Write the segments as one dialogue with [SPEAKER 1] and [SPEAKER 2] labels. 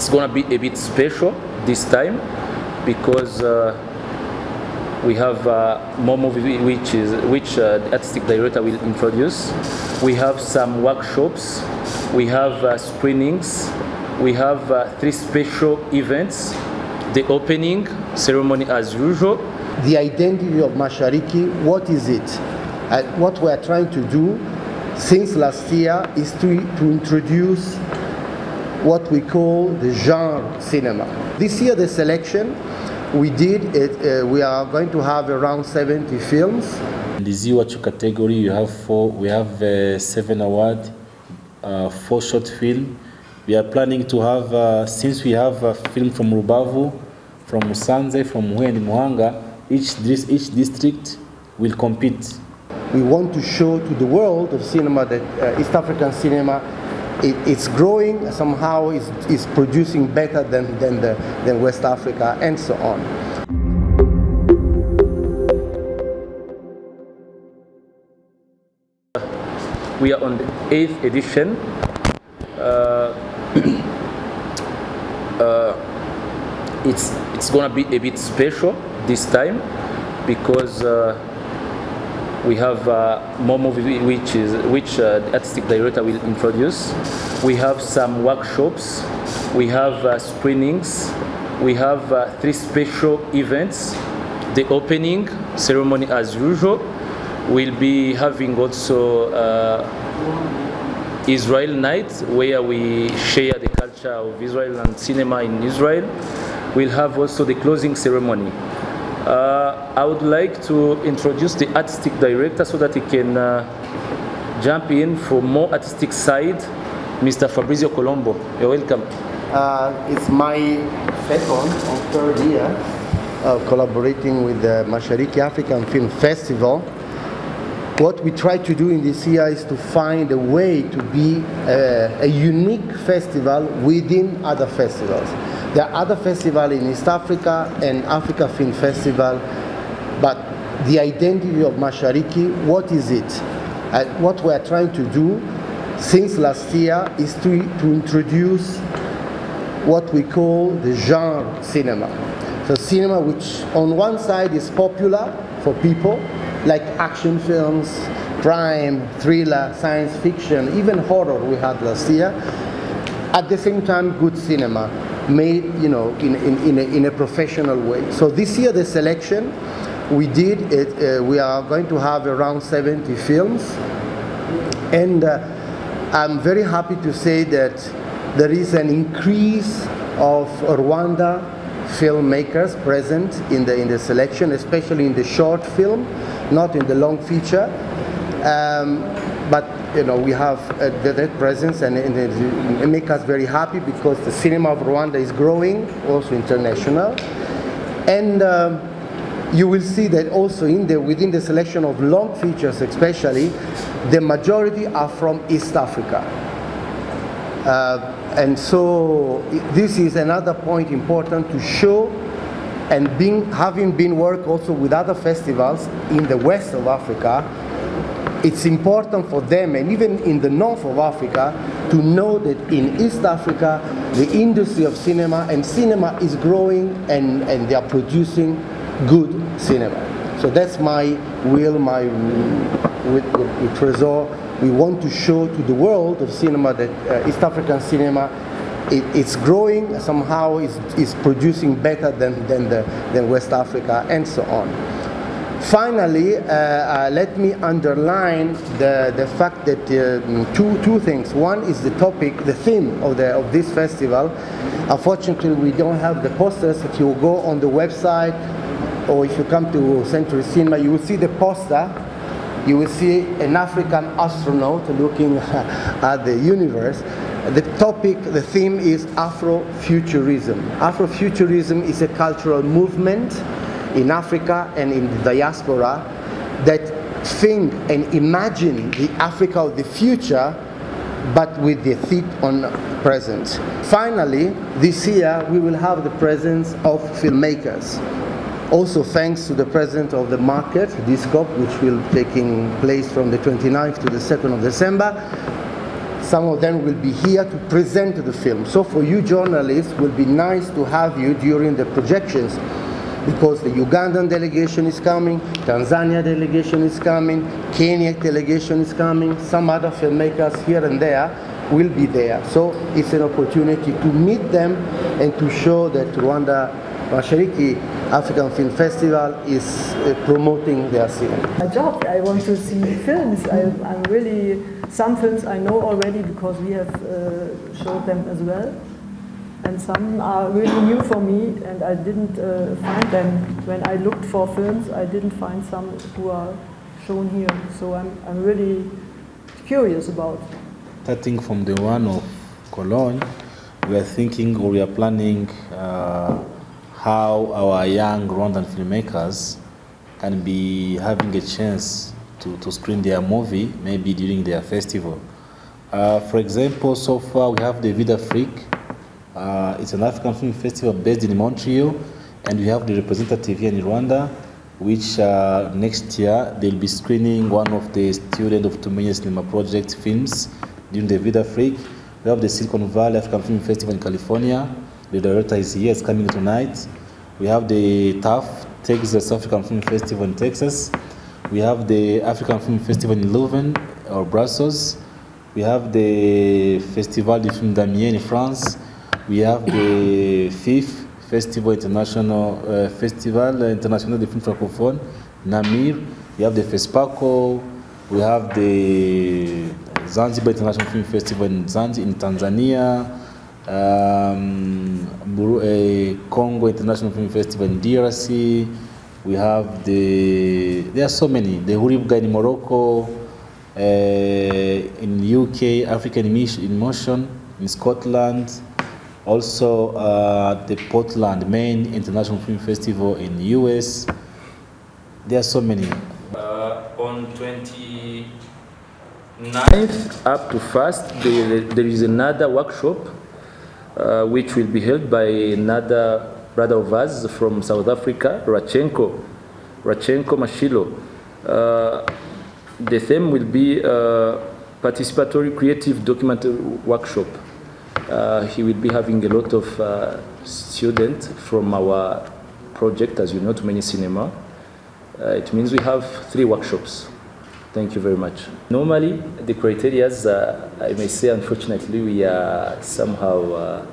[SPEAKER 1] it's gonna be a bit special this time because uh, we have uh, more movie which is which uh, the artistic director will introduce. We have some workshops, we have uh, screenings, we have uh, three special events. The opening ceremony as usual.
[SPEAKER 2] The identity of Mashariki, what is it? Uh, what we are trying to do since last year is to, to introduce what we call the genre cinema. This year the selection we did it, uh, we are going to have around 70 films.
[SPEAKER 3] In the Ziwachu category, you have four. We have uh, seven awards, uh, four short film. We are planning to have, uh, since we have a film from Rubavu, from Musanze, from Huye and Muhanga, each, each district will compete.
[SPEAKER 2] We want to show to the world of cinema that uh, East African cinema it, it's growing somehow it's, is producing better than than, the, than West Africa and so on.
[SPEAKER 1] We are on the eighth edition. Uh, uh, it's it's gonna be a bit special this time because uh, we have uh, more movie which is which uh, artistic director will introduce. We have some workshops, we have uh, screenings, we have uh, three special events. The opening ceremony as usual. We'll be having also uh, Israel Night, where we share the culture of Israel and cinema in Israel. We'll have also the closing ceremony. Uh, I would like to introduce the artistic director so that he can uh, jump in for more artistic side. Mr. Fabrizio Colombo, you're welcome.
[SPEAKER 2] Uh, it's my second or third year of collaborating with the Mashariki African Film Festival. What we try to do in this year is to find a way to be a, a unique festival within other festivals. There are other festivals in East Africa and Africa Film Festival, but the identity of Mashariki, what is it? Uh, what we are trying to do since last year is to, to introduce what we call the genre cinema. So cinema which on one side is popular for people, like action films, crime, thriller, science fiction, even horror we had last year. At the same time, good cinema made, you know, in, in, in, a, in a professional way. So this year the selection, we did it, uh, we are going to have around 70 films. And uh, I'm very happy to say that there is an increase of Rwanda filmmakers present in the, in the selection, especially in the short film, not in the long feature. Um, but you know we have uh, that, presence and, and it, it makes us very happy because the cinema of Rwanda is growing, also international. And um, you will see that also in the, within the selection of long features especially, the majority are from East Africa. Uh, and so this is another point important to show and being, having been work also with other festivals in the west of Africa, it's important for them and even in the north of Africa to know that in East Africa the industry of cinema and cinema is growing and, and they are producing good cinema. So that's my will, my with, with, with. We want to show to the world of cinema that uh, East African cinema it, it's growing somehow is producing better than, than, the, than West Africa and so on. Finally, uh, uh, let me underline the, the fact that uh, two, two things. One is the topic, the theme of, the, of this festival. Unfortunately, we don't have the posters. If you go on the website or if you come to Century Cinema, you will see the poster. You will see an African astronaut looking at the universe. The topic, the theme is Afrofuturism. Afrofuturism is a cultural movement in Africa and in the diaspora that think and imagine the Africa of the future but with the feet on present. Finally, this year we will have the presence of filmmakers. Also thanks to the presence of the market, DISCOP, which will be taking place from the 29th to the 2nd of December. some of them will be here to present the film. So for you journalists, it will be nice to have you during the projections because the Ugandan delegation is coming, Tanzania delegation is coming, Kenya delegation is coming, some other filmmakers here and there will be there. So it's an opportunity to meet them and to show that Rwanda Mashariki African Film Festival is uh, promoting their cinema.
[SPEAKER 4] my job. I want to see films. I, I'm really some films I know already because we have uh, showed them as well, and some are really new for me, and I didn't uh, find them when I looked for films. I didn't find some who are shown here. So I'm I'm really curious about.
[SPEAKER 3] Starting from the one of Cologne, we are thinking or we are planning uh, how our young Rwandan filmmakers can be having a chance to, to screen their movie maybe during their festival. Uh, for example, so far we have the Vues d'Afrique. Uh, it's an African film festival based in Montreal, and we have the representative here in Rwanda, which uh, next year they'll be screening one of the student of Tumenya Cinema Project films during the Vues d'Afrique. We have the Silicon Valley African Film Festival in California. The director is here, coming tonight. We have the TAF, Texas African Film Festival in Texas. We have the African Film Festival in Leuven or Brussels. We have the Festival du Film d'Amiens in France. We have the fifth Festival International uh, Festival International de Film Francophone, Namur. We have the FESPACO. We have the Zanzibar International Film Festival in Zanzibar in Tanzania. Um, uh, Congo International Film Festival in DRC. We have the there are so many. The Khouribga in Morocco, uh, in UK, African in Motion in Scotland. Also, uh, the Portland, Maine International Film Festival in the US. There are so many.
[SPEAKER 1] Uh, on 29th up to 1st, there, there is another workshop uh, which will be held by another brother of from South Africa, Rachenko, Rachenko Mashilo. Uh, the theme will be uh, participatory creative documentary workshop. Uh, he will be having a lot of uh, students from our project, as you know, to Many Cinema. Uh, it means we have three workshops. Thank you very much. Normally, the criteria, uh, I may say, unfortunately, we are somehow, uh,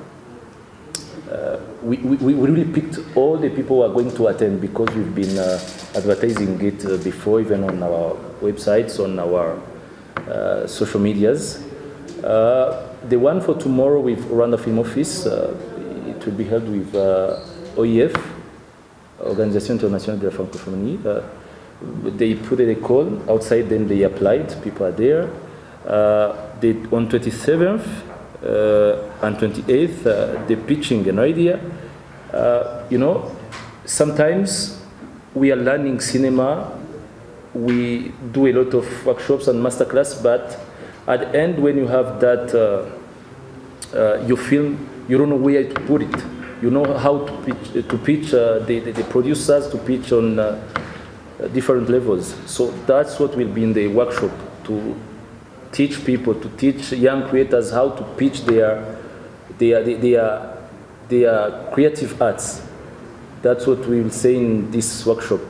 [SPEAKER 1] uh, we, we, we really picked all the people who are going to attend because we've been uh, advertising it before, even on our websites, on our social medias. Uh, the one for tomorrow with Rwanda Film Office, uh, it will be held with uh, OIF, Organisation Internationale de la Francophonie. Uh, they put a call outside, then they applied. People are there. They, on 27th uh, and 28th, uh, they're pitching an idea. You know, sometimes we are learning cinema. We do a lot of workshops and masterclass, but at the end, when you have that, uh, uh, your film, you don't know where to put it. You know how to pitch, to pitch uh, the, the, the producers to pitch on uh, different levels. So that's what will be in the workshop to teach people, to teach young creators how to pitch their, their, their, their creative arts. That's what we will say in this workshop.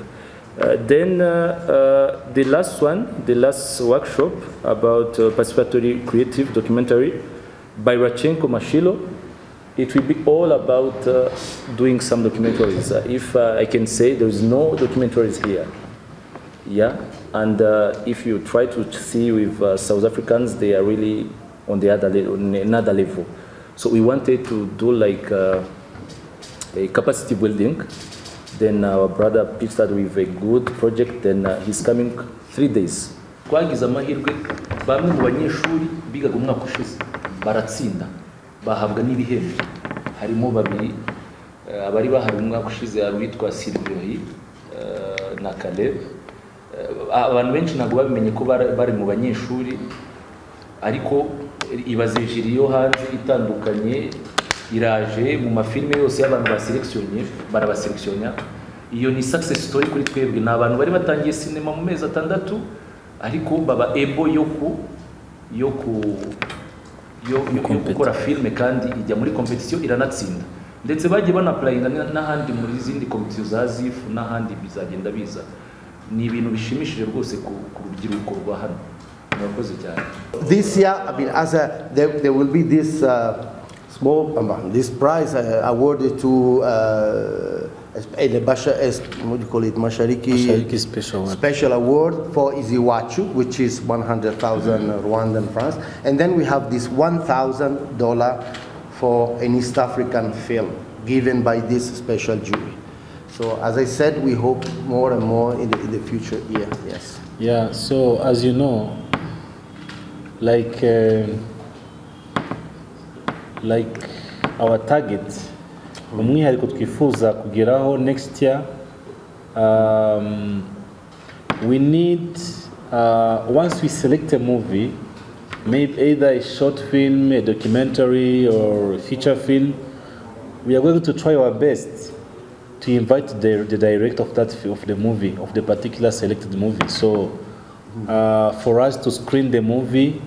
[SPEAKER 1] Uh, then uh, uh, the last one, the last workshop about participatory creative documentary by Rachenko Mashilo. It will be all about doing some documentaries. If I can say, there is no documentaries here. Yeah, and if you try to see with South Africans, they are really on the other on another level. So we wanted to do like uh, a capacity building. Then our brother pitched that with a good project. Then uh, he's coming three days. twagize amahirwe bamwe mu banyeshuri bigaga umwaka ushize baratsinda bahabwa n'ibihembo harimo babiri eh, abari bahari umwaka ushize uwitwa Sylvie eh, na Caleb Eh, abantu benshi ntabwo babimenye ko bari mu banyeshuri ariko ibaze jiri yo hanze itandukanye iraje mu mafilime yose y'abantu baselekisiyonye barabaselekisiyonya iyo ni success story kuri twebwe. Ni abantu bari batangiye sinema mu mezi atandatu ariko baba ebo yo ku yo ku yo gukora filime kandi ijya muri kompetisiyo iranatsinda. Ndetse bagiye banapurayinga n'ahandi muri zindi kompetisiyo za zifu n'ahandi bizagenda biza. Ni ibintu bishimishije rwose ku ku rubyiruko rwa hano. Murakoze cyane.
[SPEAKER 2] This year, I mean, as a, there, there will be this uh, small, um, this prize uh, awarded to uh, a, a, Basha, as, what do you call it, Mashariki,
[SPEAKER 3] Mashariki Special Award.
[SPEAKER 2] Special Award for Iziwachu, which is 100,000 Rwandan francs. And then we have this $1,000 for an East African film given by this special jury. So as I said, we hope more and more in the, in the future year, yes.
[SPEAKER 3] Yeah, so as you know, like um like our target. Umwihariko twifuza kugeraho next year um, we need uh, once we select a movie maybe either a short film a documentary or a feature film we are going to try our best to invite the, the director of that of the movie of the particular selected movie. So uh, for us to screen the movie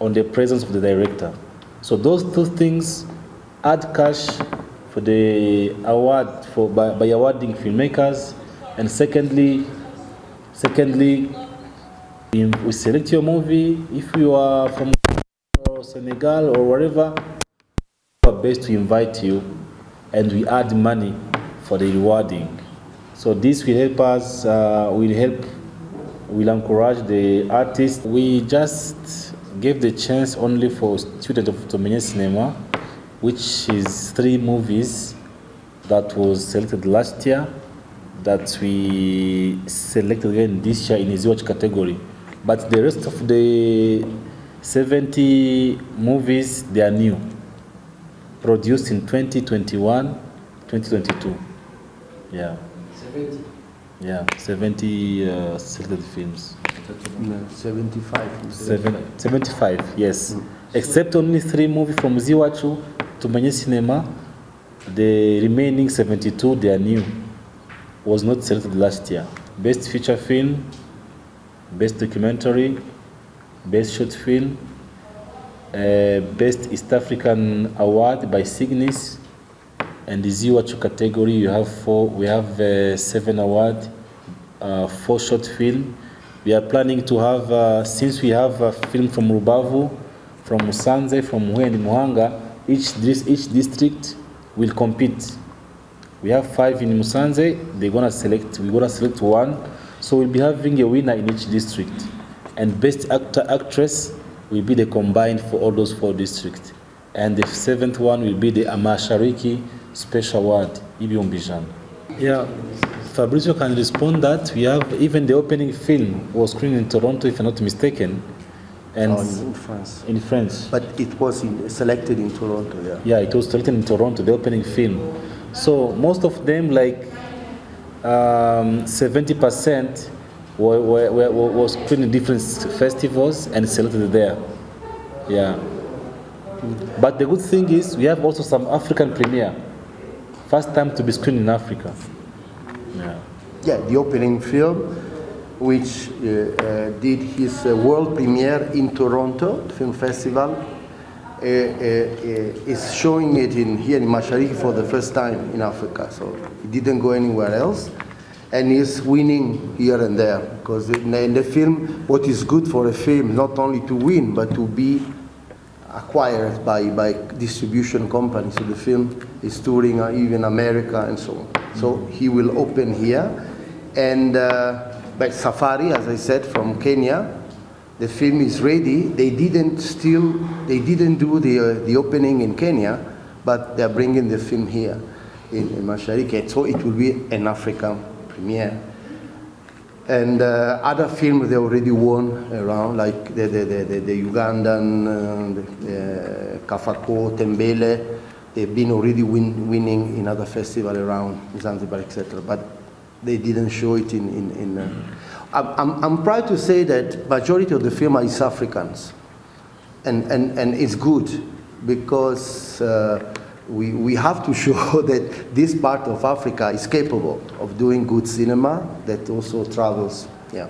[SPEAKER 3] on the presence of the director so those two things add cash for the award for by, by awarding filmmakers and secondly secondly we select your movie if you are from senegal or wherever our best to invite you and we add money for the rewarding. So this will help us, uh, will help, will encourage the artists. We just gave the chance only for students of Tomene Cinema, which is three movies that was selected last year that we selected again this year in the watch category. But the rest of the 70 movies, they are new produced in 2021, 2022. Yeah. 70? Yeah, 70 uh, selected films.
[SPEAKER 2] No, 75.
[SPEAKER 3] Seven, 75, yes. Except only three movies from Ziwachu to Manye Cinema. The remaining 72, they are new. Was not selected last year. Best feature film, best documentary, best short film, uh, best East African award by Cygnus, and the Ziwachu category you have four. We have uh, seven award, uh, four short film. We are planning to have uh, since we have a film from Rubavu, from Musanze, from Huye and Muhanga. Each each district will compete. We have five in Musanze. They're gonna select. We're gonna select one. So we'll be having a winner in each district, and best actor actress will be the combined for all those four districts, and the seventh one will be the Amashariki Special Award Ibiumbijan. Yeah, Fabrizio can respond that we have even the opening film was screened in Toronto, if I'm not mistaken, and
[SPEAKER 2] Oh, in France.
[SPEAKER 3] in French.
[SPEAKER 2] But it was in, selected in Toronto, yeah.
[SPEAKER 3] Yeah, it was selected in Toronto, the opening film. So most of them, like um, 70%, were, were, were, was screened in different festivals and selected there. Yeah. But the good thing is we have also some African premiere. First time to be screened in Africa. Yeah.
[SPEAKER 2] The opening film, which uh, uh, did his uh, world premiere in Toronto Film Festival, is showing it in here in Mashariki for the first time in Africa. So he didn't go anywhere else, and he's winning here and there because in, the- film, what is good for a film not only to win but to be acquired by, by distribution companies. So the film is touring even America and so on. So he will open here. And uh, by Safari, as I said, from Kenya, the film is ready. They didn't still, they didn't do the, uh, the opening in Kenya, but they're bringing the film here in, in Mashariki. So it will be an African premiere. And uh, other films they already won around, like the, the, the, the, the Ugandan, uh, the, uh, Kafako, Tembele. They've been already win, winning in other festivals around Zanzibar, etc. But they didn't show it in. in, in uh, I'm, I'm, proud to say that majority of the film East Africans, and, and, and it's good because uh, we, we have to show that this part of Africa is capable of doing good cinema that also travels. Yeah.